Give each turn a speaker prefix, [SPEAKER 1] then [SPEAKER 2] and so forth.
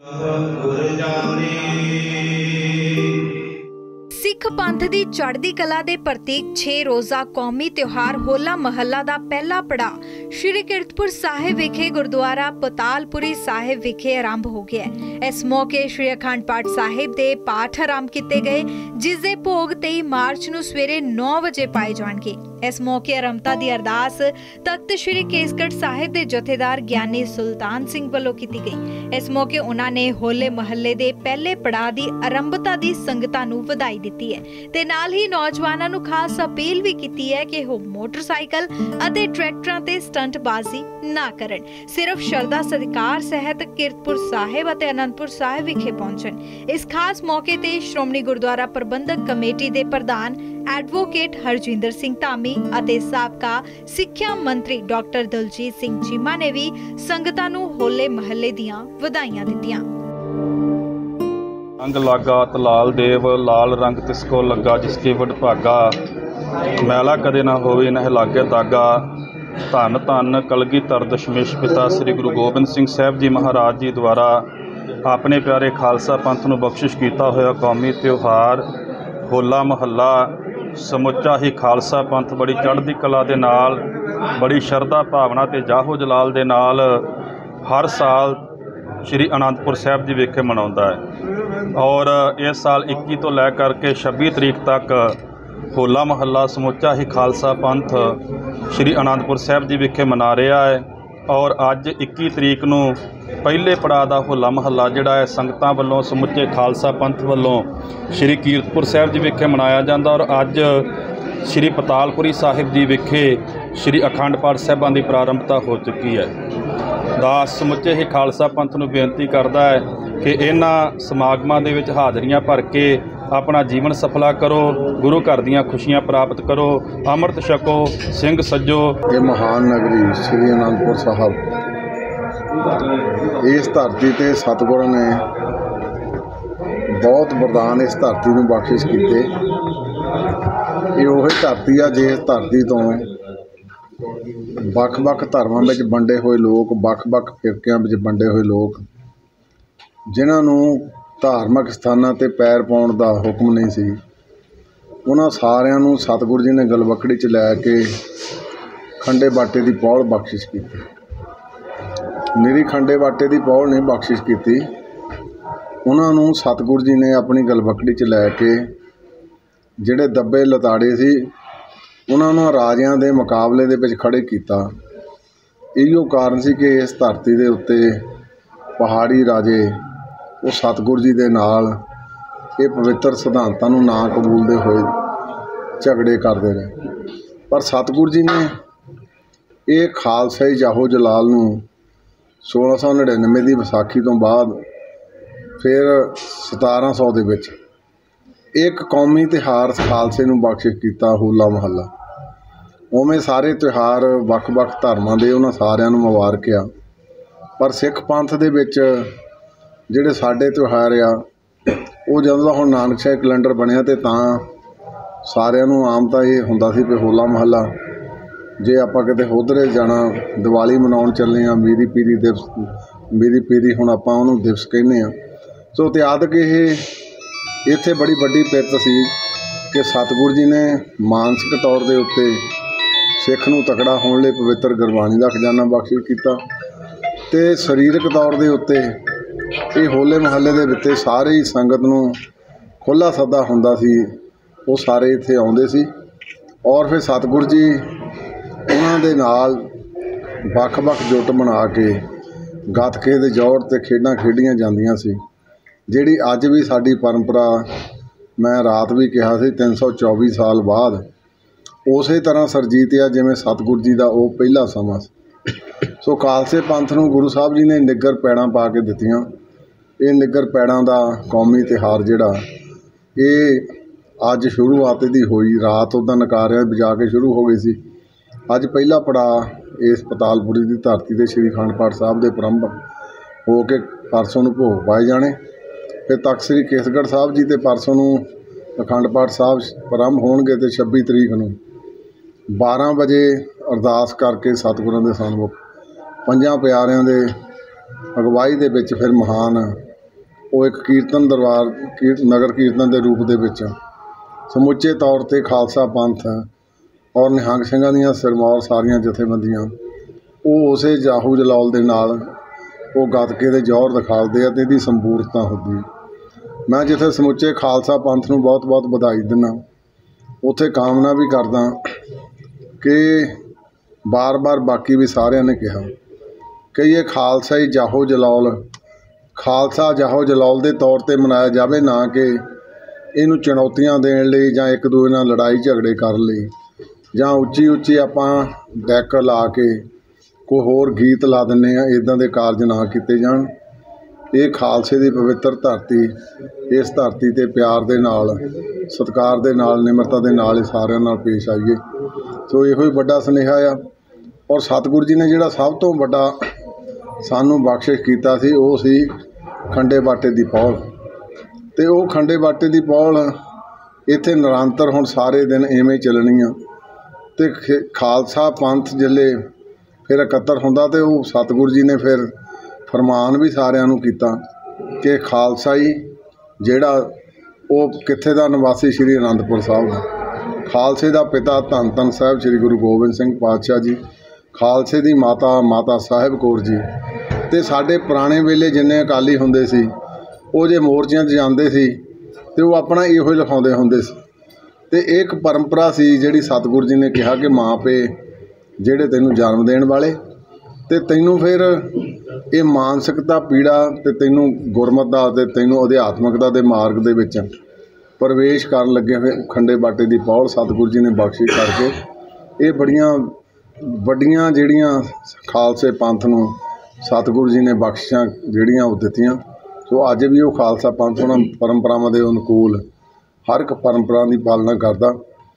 [SPEAKER 1] ਗੁਰ
[SPEAKER 2] ਸਿੱਖ ਪੰਥ ਦੀ ਚੜ੍ਹਦੀ ਕਲਾ ਦੇ ਪ੍ਰਤੀਕ 6 ਰੋਜ਼ਾ ਕੌਮੀ ਤਿਉਹਾਰ ਹੋਲਾ ਮਹੱਲਾ ਦਾ ਪਹਿਲਾ ਪੜਾਅ ਸ਼੍ਰੀ ਕੀਰਤਪੁਰ ਸਾਹਿਬ ਵਿਖੇ ਗੁਰਦੁਆਰਾ ਪਤਾਲਪੁਰੀ ਸਾਹਿਬ ਵਿਖੇ ਆਰੰਭ ਹੋ ਗਿਆ ਇਸ ਮੌਕੇ ਸ਼੍ਰੀ ਅਖੰਡ ਪਾਠ ਸਾਹਿਬ ਦੇ ਪਾਠ ਆਰੰਭ ਕੀਤੇ ਗਏ, ਜਿਸ ਦੇ ਭੋਗ 23 ਮਾਰਚ ਨੂੰ ਸਵੇਰੇ 9 ਵਜੇ ਪਾਏ ਜਾਣਗੇ। ਇਸ ਮੌਕੇ ਆਰੰਭਤਾ ਦੀ ਅਰਦਾਸ ਤਖਤ ਸ਼੍ਰੀ ਕੇਸਗੜ੍ਹ ਸਾਹਿਬ ਦੇ ਜਥੇਦਾਰ ਗਿਆਨੀ ਸੁਲਤਾਨ ਸਿੰਘ ਵੱਲੋਂ ਕੀਤੀ ਗਈ। ਇਸ ਮੌਕੇ ਉਹਨਾਂ ਨੇ ਹੋਲੇ ਮਹੱਲੇ ਦੇ ਪਹਿਲੇ ਪੜਾਅ ਦੀ ਆਰੰਭਤਾ ਦੀ ਸੰਗਤਾਂ ਨੂੰ ਵਧਾਈ ਦਿੱਤੀ ਹੈ ਤੇ ਨਾਲ ਹੀ ਨੌਜਵਾਨਾਂ ਨੂੰ ਖਾਸ ਅਪੀਲ ਵੀ ਕੀਤੀ ਹੈ ਕਿ ਉਹ ਮੋਟਰਸਾਈਕਲ ਅਤੇ ਟਰੈਕਟਰਾਂ ਤੇ ਸਟੰਟਬਾਜ਼ੀ ਨਾ ਕਰਨ। ਸਿਰਫ ਸ਼ਰਧਾ ਸਤਿਕਾਰ, ਸਹਿਤ ਕੀਰਤਪੁਰ ਸਾਹਿਬ ਅਤੇ ਅਨੰਦਪੁਰ ਸਾਹਿਬ ਵਿਖੇ ਪਹੁੰਚਣ। ਇਸ ਖਾਸ ਮੌਕੇ ਤੇ ਸ਼੍ਰੋਮਣੀ ਗੁਰਦੁਆਰਾ ਪ੍ਰਬੰਧਕ ਕਮੇਟੀ ਦੇ ਪ੍ਰਧਾਨ ਐਡਵੋਕੇਟ ਹਰਜਿੰਦਰ ਸਿੰਘ ਧਾਮੀ ਅਤੇ ਸਾਬਕਾ ਸਿੱਖਿਆ ਮੰਤਰੀ ਡਾਕਟਰ ਦਲਜੀਤ ਸਿੰਘ ਚੀਮਾ ਨੇ ਵੀ ਸੰਗਤਾਂ ਨੂੰ ਹੋਲੇ ਮਹੱਲੇ ਦੀਆਂ ਵਧਾਈਆਂ ਦਿੱਤੀਆਂ।
[SPEAKER 3] ਰੰਗ ਲਾਗਾ, ਤਲਾਲ ਦੇਵ, ਲਾਲ ਰੰਗ ਤਿਸ ਕੋ ਲੱਗਾ, ਜਿਸ ਕੀ ਵਡ ਮੈਲਾ ਕਦੇ ਨਾ ਹੋਵੇ ਨਹਿ ਲਾਗੇ ਤਾਗਾ ਧੰਨ ਧੰਨ ਕਲਗੀਧਰ ਦਸ਼ਮੇਸ਼ ਪਿਤਾ ਸ੍ਰੀ ਗੁਰੂ ਗੋਬਿੰਦ ਸਿੰਘ ਸਾਹਿਬ ਜੀ ਮਹਾਰਾਜ ਜੀ ਦੁਆਰਾ ਆਪਣੇ ਪਿਆਰੇ ਖਾਲਸਾ ਪੰਥ ਨੂੰ ਬਖਸ਼ਿਸ਼ ਕੀਤਾ ਹੋਇਆ ਕੌਮੀ ਤਿਉਹਾਰ ਹੋਲਾ ਮਹੱਲਾ ਸਮੁੱਚਾ ਹੀ ਖਾਲਸਾ ਪੰਥ ਬੜੀ ਚੜ੍ਹਦੀ ਕਲਾ ਦੇ ਨਾਲ, ਬੜੀ ਸ਼ਰਧਾ ਭਾਵਨਾ ਤੇ ਜਾਹੋ ਜਲਾਲ ਦੇ ਨਾਲ ਹਰ ਸਾਲ ਸ਼੍ਰੀ ਅਨੰਦਪੁਰ ਸਾਹਿਬ ਜੀ ਵਿਖੇ ਮਨਾਉਂਦਾ ਹੈ। ਔਰ ਇਸ ਸਾਲ 21 ਤੋਂ ਲੈ ਕਰਕੇ 26 ਤਰੀਕ ਤੱਕ ਹੋਲਾ ਮਹੱਲਾ ਸਮੁੱਚਾ ਹੀ ਖਾਲਸਾ ਪੰਥ ਸ਼੍ਰੀ ਅਨੰਦਪੁਰ ਸਾਹਿਬ ਜੀ ਵਿਖੇ ਮਨਾ ਰਿਹਾ ਹੈ। ਔਰ ਅੱਜ 21 ਤਰੀਕ ਨੂੰ ਪਹਿਲੇ ਪੜਾਅ ਦਾ ਹੋਲਾ ਮਹੱਲਾ, ਜਿਹੜਾ ਹੈ ਸੰਗਤਾਂ ਵੱਲੋਂ ਸਮੁੱਚੇ ਖਾਲਸਾ ਪੰਥ ਵੱਲੋਂ ਸ਼੍ਰੀ ਕੀਰਤਪੁਰ ਸਾਹਿਬ ਜੀ ਵਿਖੇ ਮਨਾਇਆ ਜਾਂਦਾ ਔਰ ਅੱਜ ਸ਼੍ਰੀ ਪਤਾਲਪੁਰੀ ਸਾਹਿਬ ਜੀ ਵਿਖੇ ਸ਼੍ਰੀ ਅਖੰਡ ਪਾਠ ਸਾਹਿਬਾਂ ਦੀ ਪ੍ਰਾਰੰਭਤਾ ਹੋ ਚੁੱਕੀ ਹੈ। ਦਾਸ ਸਮੁੱਚੇ ਹੀ ਖਾਲਸਾ ਪੰਥ ਨੂੰ ਬੇਨਤੀ ਕਰਦਾ ਹੈ ਕਿ ਇਹਨਾਂ ਸਮਾਗਮਾਂ ਦੇ ਵਿੱਚ ਹਾਜ਼ਰੀਆਂ ਭਰ ਕੇ ਆਪਣਾ ਜੀਵਨ ਸਫਲਾ ਕਰੋ, ਗੁਰੂ ਘਰ ਦੀਆਂ ਖੁਸ਼ੀਆਂ ਪ੍ਰਾਪਤ ਕਰੋ, ਅੰਮ੍ਰਿਤ ਛਕੋ, ਸਿੰਘ ਸੱਜੋ।
[SPEAKER 4] ਇਹ ਮਹਾਨ ਨਗਰੀ ਸ੍ਰੀ ਅਨੰਦਪੁਰ ਸਾਹਿਬ ਇਸ ਧਰਤੀ ਤੇ ਸਤਿਗੁਰਾਂ ਨੇ ਬਹੁਤ ਵਰਦਾਨ ਇਸ ਧਰਤੀ ਨੂੰ ਬਖਸ਼ਿਸ਼ ਕੀਤੇ। ਇਹ ਉਹ ਧਰਤੀ ਆ ਜਿਸ ਧਰਤੀ ਤੋਂ ਵੱਖ-ਵੱਖ ਧਰਮਾਂ ਵਿੱਚ ਵੰਡੇ ਹੋਏ ਲੋਕ, ਵੱਖ-ਵੱਖ ਫਿਰਕਿਆਂ ਵਿੱਚ ਵੰਡੇ ਹੋਏ ਲੋਕ, ਜਿਨ੍ਹਾਂ ਨੂੰ ਧਾਰਮਿਕ ਸਥਾਨਾਂ ਤੇ ਪੈਰ ਪਾਉਣ ਦਾ ਹੁਕਮ ਨਹੀਂ ਸੀ, ਉਹਨਾਂ ਸਾਰਿਆਂ ਨੂੰ ਸਤਿਗੁਰੂ ਜੀ ਨੇ ਗਲਵਕੜੀ 'ਚ ਲੈ ਕੇ ਖੰਡੇ ਬਾਟੇ ਦੀ ਪੌਲ ਬਖਸ਼ਿਸ਼ ਕੀਤੀ। ਨਿਰੀ ਖੰਡੇ ਬਾਟੇ ਦੀ ਪੌਲ ਨਹੀਂ ਬਖਸ਼ਿਸ਼ ਕੀਤੀ। ਉਹਨਾਂ ਨੂੰ ਸਤਿਗੁਰੂ ਜੀ ਨੇ ਆਪਣੀ ਗਲਵਕੜੀ 'ਚ ਲੈ ਕੇ ਜਿਹੜੇ ਦੱਬੇ ਲਤਾੜੇ ਸੀ, ਉਹਨਾਂ ਨੂੰ ਰਾਜਿਆਂ ਦੇ ਮੁਕਾਬਲੇ ਦੇ ਵਿੱਚ ਖੜੇ ਕੀਤਾ। ਇਹੋ ਕਾਰਨ ਸੀ ਕਿ ਇਸ ਧਰਤੀ ਦੇ ਉੱਤੇ ਪਹਾੜੀ ਰਾਜੇ ਉਹ ਸਤਿਗੁਰੂ ਜੀ ਦੇ ਨਾਲ ਇਹ ਪਵਿੱਤਰ ਸਿਧਾਂਤਾਂ ਨੂੰ ਨਾ ਕਬੂਲਦੇ ਹੋਏ ਝਗੜੇ ਕਰਦੇ ਰਹੇ। ਪਰ ਸਤਿਗੁਰੂ ਜੀ ਨੇ ਇਹ ਖਾਲਸਾਈ ਜਾਹੋ ਜਲਾਲ ਨੂੰ 1699 ਦੀ ਵਿਸਾਖੀ ਤੋਂ ਬਾਅਦ ਫਿਰ 1700 ਦੇ ਵਿੱਚ ਇੱਕ ਕੌਮੀ ਤਿਉਹਾਰ ਖਾਲਸੇ ਨੂੰ ਬਖਸ਼ਿਸ਼ ਕੀਤਾ ਹੋਲਾ ਮਹੱਲਾ। ਉਵੇਂ ਸਾਰੇ ਤਿਉਹਾਰ ਵੱਖ-ਵੱਖ ਧਰਮਾਂ ਦੇ ਉਹਨਾਂ ਸਾਰਿਆਂ ਨੂੰ ਮੁਬਾਰਕ ਆ। ਪਰ ਸਿੱਖ ਪੰਥ ਦੇ ਵਿੱਚ ਜਿਹੜੇ ਸਾਡੇ ਤਿਉਹਾਰ ਆ, ਉਹ ਜਦੋਂ ਦਾ ਹੁਣ ਨਾਨਕ ਸਾਹਿਬ ਕੈਲੰਡਰ ਬਣਿਆ ਤੇ ਤਾਂ ਸਾਰਿਆਂ ਨੂੰ ਆਮ ਤਾਂ ਇਹ ਹੁੰਦਾ ਸੀ ਕਿ ਹੋਲਾ ਮਹੱਲਾ ਜੇ ਆਪਾਂ ਕਿਤੇ ਹੋਦਰੇ ਜਾਣਾ, ਦੀਵਾਲੀ ਮਨਾਉਣ ਚੱਲੇ ਹਾਂ, ਮੀਰੀ ਪੀਰੀ ਦਿਵਸ ਮੀਰੀ ਪੀਰੀ ਹੁਣ ਆਪਾਂ ਉਹਨੂੰ ਦਿਵਸ ਕਹਿੰਦੇ ਹਾਂ। ਸੋ ਇਤਿਹਾਦਕ ਇਹ, ਇੱਥੇ ਬੜੀ ਵੱਡੀ ਪਿਰਤ ਸੀ ਕਿ ਸਤਿਗੁਰੂ ਜੀ ਨੇ ਮਾਨਸਿਕ ਤੌਰ ਦੇ ਉੱਤੇ ਸਿੱਖ ਨੂੰ ਤਕੜਾ ਹੋਣ ਲਈ ਪਵਿੱਤਰ ਗੁਰਬਾਣੀ ਦਾ ਖਜ਼ਾਨਾ ਬਖਸ਼ਿਸ਼ ਕੀਤਾ ਤੇ ਸਰੀਰਕ ਤੌਰ ਦੇ ਉੱਤੇ ਇਹ ਹੋਲੇ ਮਹੱਲੇ ਦੇ ਵਿੱਚ ਸਾਰੇ ਹੀ ਸੰਗਤ ਨੂੰ ਖੁੱਲਾ ਸੱਦਾ ਹੁੰਦਾ ਸੀ, ਉਹ ਸਾਰੇ ਇੱਥੇ ਆਉਂਦੇ ਸੀ। ਔਰ ਫਿਰ ਸਤਿਗੁਰੂ ਜੀ ਉਹਨਾਂ ਦੇ ਨਾਲ ਵੱਖ-ਵੱਖ ਜੁੱਟ ਬਣਾ ਕੇ ਗੱਤਕੇ ਦੇ ਜੋੜ ਤੇ ਖੇਡਾਂ ਖੇਡੀਆਂ ਜਾਂਦੀਆਂ ਸੀ। ਜਿਹੜੀ ਅੱਜ ਵੀ ਸਾਡੀ ਪਰੰਪਰਾ, ਮੈਂ ਰਾਤ ਵੀ ਕਿਹਾ ਸੀ 324 ਸਾਲ ਬਾਅਦ, ਉਸੇ ਤਰ੍ਹਾਂ ਸਰਜੀਤ ਆ ਜਿਵੇਂ ਸਤਿਗੁਰੂ ਜੀ ਦਾ ਉਹ ਪਹਿਲਾ ਸਮਾਂ ਸੋ। ਖਾਲਸੇ ਪੰਥ ਨੂੰ ਗੁਰੂ ਸਾਹਿਬ ਜੀ ਨੇ ਨਿੱਗਰ ਪੈੜਾਂ ਪਾ ਕੇ ਦਿੱਤੀਆਂ। ਇਹ ਨਿੱਗਰ ਪੈੜਾਂ ਦਾ ਕੌਮੀ ਤਿਉਹਾਰ ਜਿਹੜਾ, ਇਹ ਅੱਜ ਸ਼ੁਰੂਆਤ ਦੀ ਹੋਈ। ਰਾਤ ਉਹਦਾ ਨਕਾਰਿਆ, ਵਜਾ ਕੇ ਸ਼ੁਰੂ ਹੋ ਗਈ ਸੀ। ਅੱਜ ਪਹਿਲਾ ਪੜਾਅ ਇਸ ਪਤਾਲਪੁਰੀ ਦੀ ਧਰਤੀ ਤੇ ਸ੍ਰੀ ਅਖੰਡ ਪਾਠ ਸਾਹਿਬ ਦੇ ਪ੍ਰਾਰੰਭ ਹੋ ਕੇ ਪਰਸੋਂ ਨੂੰ ਭੋਗ ਪਾਏ ਜਾਣੇ। ਫਿਰ ਤਖਤ ਸ੍ਰੀ ਕੇਸਗੜ੍ਹ ਸਾਹਿਬ ਜੀ ਤੇ ਪਰਸੋਂ ਨੂੰ ਅਖੰਡ ਪਾਠ ਸਾਹਿਬ ਪ੍ਰਾਰੰਭ ਹੋਣਗੇ ਤੇ 26 ਤਰੀਕ ਨੂੰ 12 ਵਜੇ ਅਰਦਾਸ ਕਰਕੇ ਸਤਿਗੁਰਾਂ ਦੇ ਸਨਮੁਖ ਪੰਜਾਂ ਪਿਆਰਿਆਂ ਦੇ ਅਗਵਾਈ ਦੇ ਵਿੱਚ ਫਿਰ ਮਹਾਨ ਉਹ ਇੱਕ ਕੀਰਤਨ ਦਰਬਾਰ ਕੀਰ- ਨਗਰ ਕੀਰਤਨ ਦੇ ਰੂਪ ਦੇ ਵਿੱਚ ਸਮੁੱਚੇ ਤੌਰ ਤੇ ਖਾਲਸਾ ਪੰਥ ਔਰ ਨਿਹੰਗ ਸਿੰਘਾਂ ਦੀਆਂ ਸਿਰਮੌਰ ਸਾਰੀਆਂ ਜਥੇਬੰਦੀਆਂ, ਉਹ ਉਸੇ ਜਾਹੂ ਜਲਾਲ ਦੇ ਨਾਲ ਉਹ ਗੱਤਕੇ ਦੇ ਜੌਹਰ ਦਿਖਾਲਦੇ ਆ ਤੇ ਇਹਦੀ ਸੰਪੂਰਨਤਾ ਹੁੰਦੀ ਹੈ। ਮੈਂ ਜਿੱਥੇ ਸਮੁੱਚੇ ਖਾਲਸਾ ਪੰਥ ਨੂੰ ਬਹੁਤ-ਬਹੁਤ ਵਧਾਈ ਦਿੰਦਾ, ਉੱਥੇ ਕਾਮਨਾ ਵੀ ਕਰਦਾ ਕਿ ਬਾਰ-ਬਾਰ ਬਾਕੀ ਵੀ ਸਾਰਿਆਂ ਨੇ ਕਿਹਾ ਕਿ ਇਹ ਖਾਲਸਾ ਹੀ ਜਾਹੋ ਜਲਾਲ, ਖਾਲਸਾ ਜਾਹੋ ਜਲਾਲ ਦੇ ਤੌਰ ਤੇ ਮਨਾਇਆ ਜਾਵੇ ਨਾ ਕਿ ਇਹਨੂੰ ਚੁਣੌਤੀਆਂ ਦੇਣ ਲਈ ਜਾਂ ਇੱਕ ਦੂਜੇ ਨਾਲ ਲੜਾਈ ਝਗੜੇ ਕਰਨ ਲਈ ਜਾਂ ਉੱਚੀ ਉੱਚੀ ਆਪਾਂ ਡੈਕ ਲਾ ਕੇ ਕੋਈ ਹੋਰ ਗੀਤ ਲਾ ਦਿੰਦੇ ਹਾਂ ਇੱਦਾਂ ਦੇ ਕਾਰਜ ਨਾ ਕੀਤੇ ਜਾਣ। ਇਹ ਖਾਲਸੇ ਦੀ ਪਵਿੱਤਰ ਧਰਤੀ, ਇਸ ਧਰਤੀ ਤੇ ਪਿਆਰ ਦੇ ਨਾਲ, ਸਤਿਕਾਰ ਦੇ ਨਾਲ, ਨਿਮਰਤਾ ਦੇ ਨਾਲ ਹੀ ਸਾਰਿਆਂ ਨਾਲ ਪੇਸ਼ ਆਈਏ। ਸੋ ਇਹੋ ਹੀ ਵੱਡਾ ਸੁਨੇਹਾ ਆ। ਔਰ ਸਤਿਗੁਰੂ ਜੀ ਨੇ ਜਿਹੜਾ ਸਭ ਤੋਂ ਵੱਡਾ ਸਾਨੂੰ ਬਖਸ਼ਿਸ਼ ਕੀਤਾ ਸੀ, ਉਹ ਸੀ ਖੰਡੇ ਬਾਟੇ ਦੀ ਪੌਲ। ਤੇ ਉਹ ਖੰਡੇ ਬਾਟੇ ਦੀ ਪੌਲ ਇੱਥੇ ਨਿਰੰਤਰ ਹੁਣ ਸਾਰੇ ਦਿਨ ਐਵੇਂ ਚੱਲਣੀ ਆ ਤੇ ਖ- ਖਾਲਸਾ ਪੰਥ ਜਿਲੇ ਫਿਰ ਇਕੱਤਰ ਹੁੰਦਾ ਤੇ ਉਹ ਸਤਿਗੁਰੂ ਜੀ ਨੇ ਫਿਰ ਫਰਮਾਨ ਵੀ ਸਾਰਿਆਂ ਨੂੰ ਕੀਤਾ ਕਿ ਖਾਲਸਾ ਹੀ ਜਿਹੜਾ ਉਹ ਕਿੱਥੇ ਦਾ ਨਿਵਾਸੀ ਸ੍ਰੀ ਅਨੰਦਪੁਰ ਸਾਹਿਬ ਦਾ। ਖਾਲਸੇ ਦਾ ਪਿਤਾ ਧੰਨ ਧੰਨ ਸਾਹਿਬ ਸ੍ਰੀ ਗੁਰੂ ਗੋਬਿੰਦ ਸਿੰਘ ਪਾਤਸ਼ਾਹ ਜੀ, ਖਾਲਸੇ ਦੀ ਮਾਤਾ ਮਾਤਾ ਸਾਹਿਬ ਕੌਰ ਜੀ। ਤੇ ਸਾਡੇ ਪੁਰਾਣੇ ਵੇਲੇ ਜਿੰਨੇ ਅਕਾਲੀ ਹੁੰਦੇ ਸੀ, ਉਹ ਜੇ ਮੋਰਚਿਆਂ 'ਚ ਜਾਂਦੇ ਸੀ, ਤੇ ਉਹ ਆਪਣਾ ਇਹੋ ਹੀ ਲਿਖਾਉਂਦੇ ਹੁੰਦੇ ਸੀ। ਤੇ ਇਹ ਇੱਕ ਪਰੰਪਰਾ ਸੀ ਜਿਹੜੀ ਸਤਿਗੁਰੂ ਜੀ ਨੇ ਕਿਹਾ ਕਿ ਮਾਂ ਪੇ ਜਿਹੜੇ ਤੈਨੂੰ ਜਨਮ ਦੇਣ ਵਾਲੇ, ਤੇ ਤੈਨੂੰ ਫਿਰ ਇਹ ਮਾਨਸਿਕਤਾ, ਪੀੜਾ ਤੇ ਤੈਨੂੰ ਗੁਰਮਤ ਦਾ ਤੇ ਤੈਨੂੰ ਅਧਿਆਤਮਿਕਤਾ ਦੇ ਮਾਰਗ ਦੇ ਵਿੱਚ ਪ੍ਰਵੇਸ਼ ਕਰਨ ਲੱਗੇ ਹੋਏ ਖੰਡੇ ਬਾਟੇ ਦੀ ਪੌਲ ਸਤਿਗੁਰੂ ਜੀ ਨੇ ਬਖਸ਼ਿਸ਼ ਕਰਕੇ ਇਹ ਬੜੀਆਂ ਵੱਡੀਆਂ ਜਿਹੜੀਆਂ ਖਾਲਸੇ ਪੰਥ ਨੂੰ ਸਤਿਗੁਰੂ ਜੀ ਨੇ ਬਖਸ਼ਿਸ਼ਾਂ ਜਿਹੜੀਆਂ ਉਹ ਦਿੱਤੀਆਂ। ਸੋ ਅੱਜ ਵੀ ਉਹ ਖਾਲਸਾ ਪੰਥ ਉਹਨਾਂ ਪਰੰਪਰਾਵਾਂ ਦੇ ਅਨੁਕੂਲ ਹਰ ਇੱਕ ਪਰੰਪਰਾ ਦੀ ਪਾਲਣਾ ਕਰਦਾ।